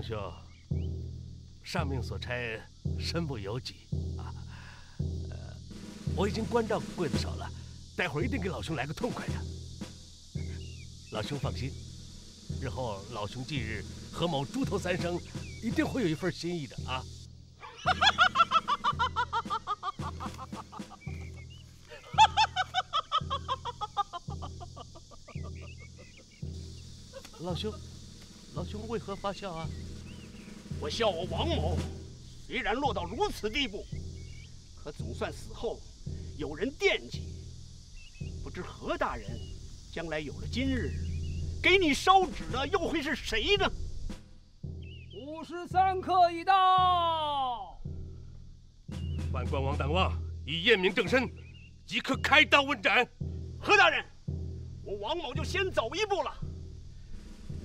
皇兄，上命所差，身不由己啊。我已经关照刽子手了，待会儿一定给老兄来个痛快的。老兄放心，日后老兄忌日何某猪头三生，一定会有一份心意的啊。老兄，老兄为何发笑啊？我笑我王某，虽然落到如此地步，可总算死后有人惦记。不知何大人将来有了今日，给你烧纸的又会是谁呢？五时三刻已到，万官王党旺已验明正身，即刻开刀问斩。何大人，我王某就先走一步了。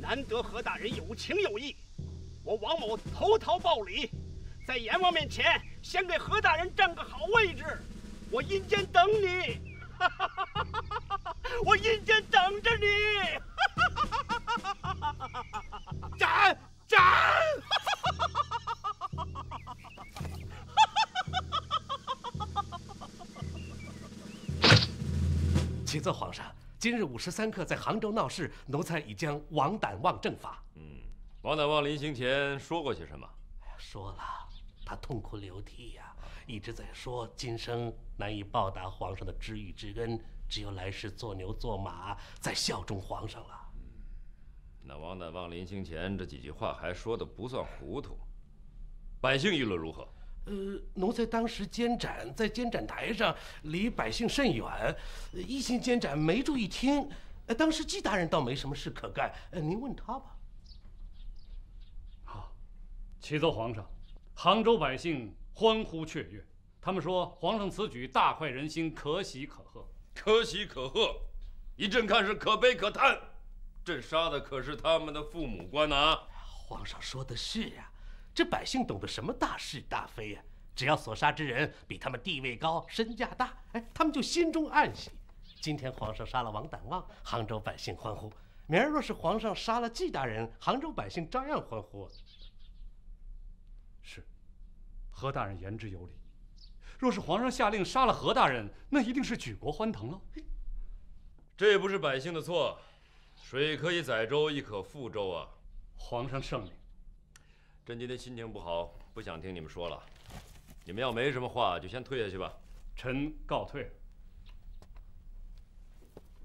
难得何大人有情有义，我王某投桃报李，在阎王面前先给何大人占个好位置。我阴间等你，我阴间等着你。斩斩！请坐皇上。今日午时三刻，在杭州闹事，奴才已将王胆望正法。嗯，王胆望临行前说过些什么？说了，他痛哭流涕呀，一直在说今生难以报答皇上的知遇之恩，只有来世做牛做马，再效忠皇上了。嗯，那王胆望临行前这几句话还说的不算糊涂。百姓议论如何？呃，奴才当时监斩在监斩台上，离百姓甚远，一心监斩，没注意听。呃当时纪大人倒没什么事可干，呃您问他吧。好，启奏皇上，杭州百姓欢呼雀跃，他们说皇上此举大快人心，可喜可贺。可喜可贺，依朕看是可悲可叹。朕杀的可是他们的父母官呐！皇上说的是呀。这百姓懂得什么大是大非呀？只要所杀之人比他们地位高、身价大，哎，他们就心中暗喜。今天皇上杀了王胆望，杭州百姓欢呼；明儿若是皇上杀了纪大人，杭州百姓照样欢呼。是，何大人言之有理。若是皇上下令杀了何大人，那一定是举国欢腾了。这也不是百姓的错，水可以载舟，亦可覆舟啊。皇上圣明。朕今天心情不好，不想听你们说了。你们要没什么话，就先退下去吧。臣告退。